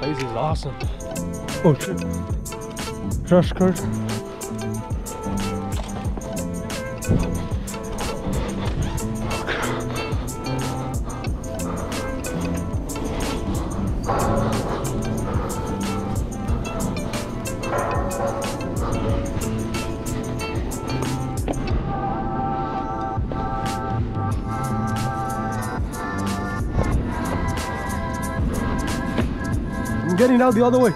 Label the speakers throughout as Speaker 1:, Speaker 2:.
Speaker 1: Lazy is awesome. Oh shit. Crash cart. I'm getting out the other way.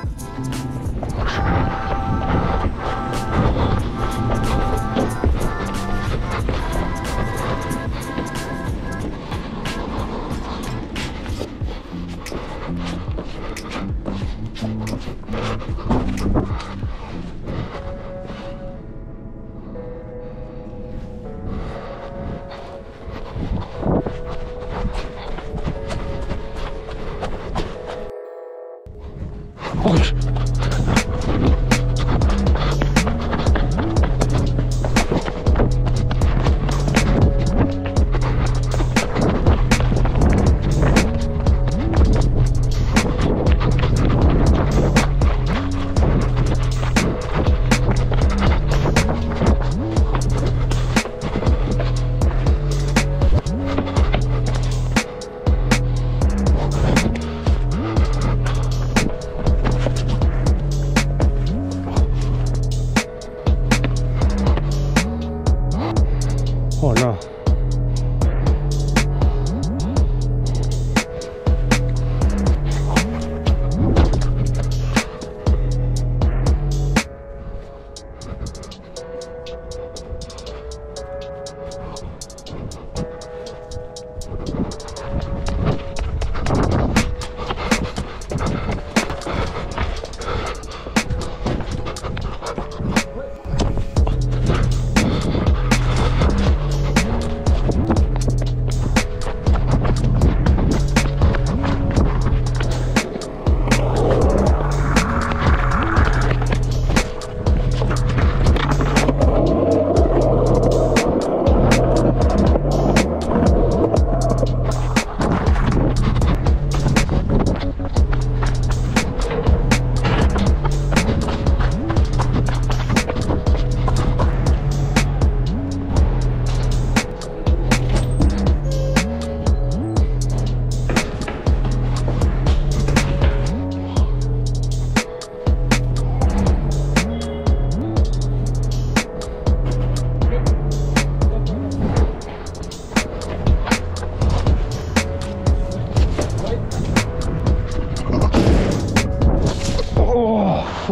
Speaker 1: Он.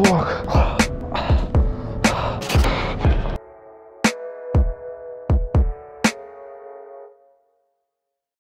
Speaker 1: флаг.